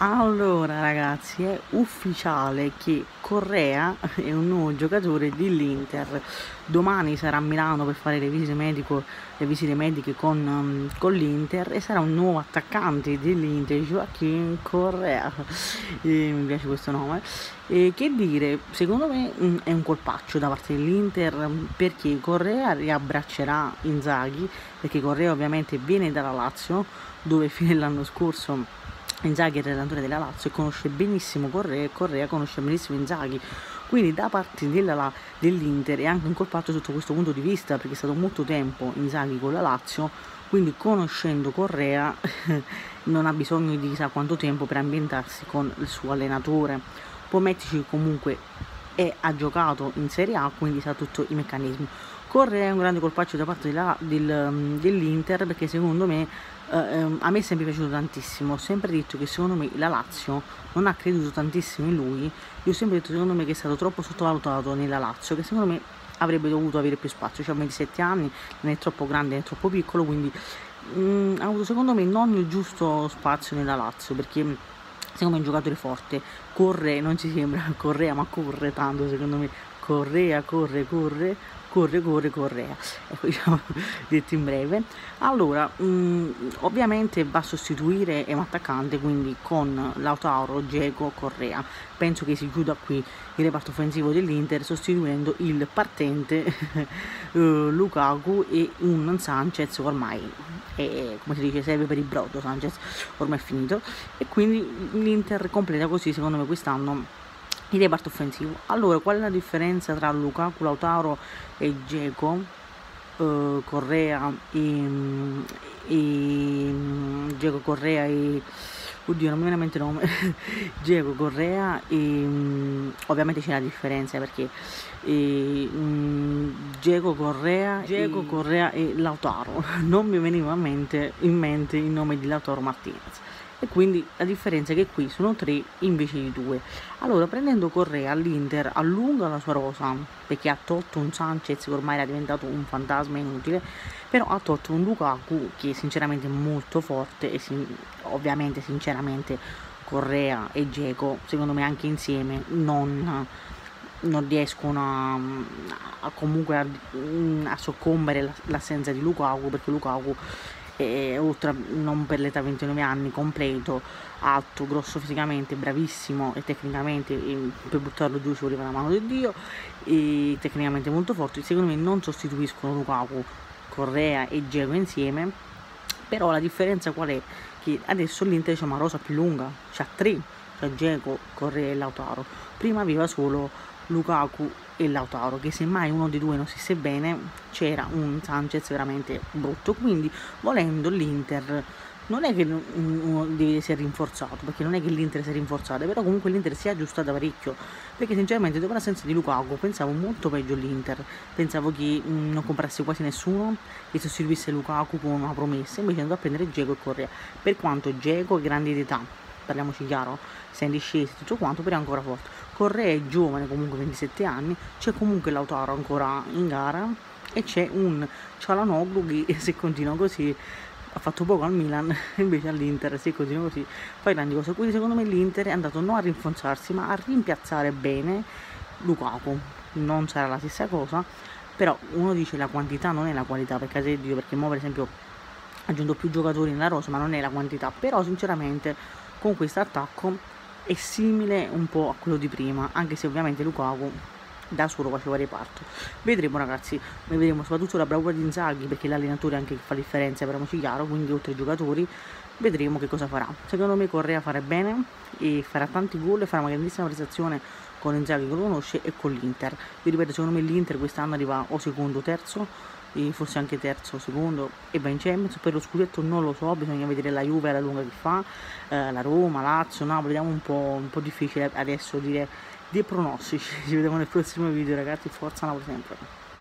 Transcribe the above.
Allora ragazzi, è ufficiale che Correa è un nuovo giocatore dell'Inter. Domani sarà a Milano per fare le visite, medico, le visite mediche con, um, con l'Inter e sarà un nuovo attaccante dell'Inter, Joaquin Correa. E mi piace questo nome. E che dire, secondo me mm, è un colpaccio da parte dell'Inter perché Correa riabbraccerà Inzaghi, perché Correa ovviamente viene dalla Lazio, dove fino all'anno scorso Inzaghi è il allenatore della Lazio e conosce benissimo Correa e Correa conosce benissimo Inzaghi. Quindi da parte dell'Inter è anche incolpato sotto questo punto di vista perché è stato molto tempo Inzaghi con la Lazio quindi conoscendo Correa non ha bisogno di chissà quanto tempo per ambientarsi con il suo allenatore. Poi mettici comunque è, ha giocato in Serie A quindi sa tutti i meccanismi. Correa è un grande colpaccio da parte della, del, dell'Inter perché secondo me eh, ehm, a me è sempre piaciuto tantissimo, ho sempre detto che secondo me la Lazio non ha creduto tantissimo in lui, io ho sempre detto secondo me che è stato troppo sottovalutato nella Lazio, che secondo me avrebbe dovuto avere più spazio, cioè ha 27 anni, non è troppo grande, non è troppo piccolo, quindi mh, mm, ha avuto secondo me non il giusto spazio nella Lazio, perché secondo me è un giocatore forte, corre, non ci sembra Correa, ma corre tanto secondo me, Correa, corre, corre, corre, corre, Correa. Ecco, diciamo, detto in breve. Allora, mh, mm, ovviamente va a sostituire un attaccante, quindi con Lautaro, Geco, Correa. Penso che si chiuda qui il reparto offensivo dell'Inter sostituendo il partente uh, Lukaku e un Sanchez ormai è, come si dice serve per il brodo Sanchez ormai è finito e quindi l'Inter completa così secondo me quest'anno il reparto offensivo. Allora, qual è la differenza tra Lukaku, Lautaro e Geco? Uh, Correa e, e Geco Correa e oddio non mi viene a mente il nome Geco Correa e um, ovviamente c'è la differenza perché e, um, Diego Correa Diego Correa e Lautaro non mi veniva in mente, in mente il nome di Lautaro Martinez e quindi la differenza è che qui sono tre invece di due. Allora prendendo Correa l'Inter allunga la sua rosa perché ha tolto un Sanchez che ormai era diventato un fantasma inutile però ha tolto un Lukaku che sinceramente è molto forte e sin ovviamente sinceramente Correa e Geco secondo me anche insieme non non riescono a, a comunque a, a soccombere l'assenza di Lukaku perché Lukaku e oltre a non per l'età 29 anni completo alto, grosso fisicamente, bravissimo e tecnicamente e per buttarlo giù ci voleva la mano di Dio e tecnicamente molto forte secondo me non sostituiscono Lukaku, Correa e Gego insieme però la differenza qual è? che adesso l'Inter c'è una rosa più lunga c'ha tre, c'ha Gego, Correa e Lautaro prima aveva solo Lukaku e Lautaro che se mai uno dei due non stesse bene c'era un Sanchez veramente brutto. Quindi volendo l'Inter non è che uno deve essere rinforzato perché non è che l'Inter si è rinforzato però comunque l'Inter si è aggiustata parecchio. Perché sinceramente dopo l'assenza di Lukaku pensavo molto peggio l'Inter pensavo che mh, non comprasse quasi nessuno che sostituisse Lukaku con una promessa invece andò a prendere Geco e Correa. Per quanto Geco è grande di età parliamoci chiaro sei in discesa tutto quanto però è ancora forte. Correa è giovane comunque 27 anni c'è comunque Lautaro ancora in gara e c'è un Cialanoglu che se continua così ha fatto poco al Milan invece all'Inter se continua così fa grandi cose. Quindi secondo me l'Inter è andato non a rinforzarsi ma a rimpiazzare bene Lukaku. Non sarà la stessa cosa però uno dice la quantità non è la qualità per caso di Dio perché mo per esempio aggiunto più giocatori nella rosa ma non è la quantità. Però sinceramente con questo attacco è simile un po' a quello di prima anche se ovviamente Lukaku da solo faceva reparto. Vedremo ragazzi. Vedremo soprattutto la bravura di Inzaghi perché l'allenatore anche fa la differenza parliamoci chiaro quindi oltre ai giocatori vedremo che cosa farà. Secondo me Correa farà bene e farà tanti gol e farà una grandissima prestazione con Inzaghi che lo conosce e con l'Inter. Vi ripeto secondo me l'Inter quest'anno arriva o secondo o terzo forse anche terzo secondo e va in Champions. Per lo scudetto non lo so bisogna vedere la Juve alla lunga che fa eh, la Roma, Lazio, no, vediamo un po', un po' difficile adesso dire dei pronostici. Ci vediamo nel prossimo video ragazzi. Forza Napoli sempre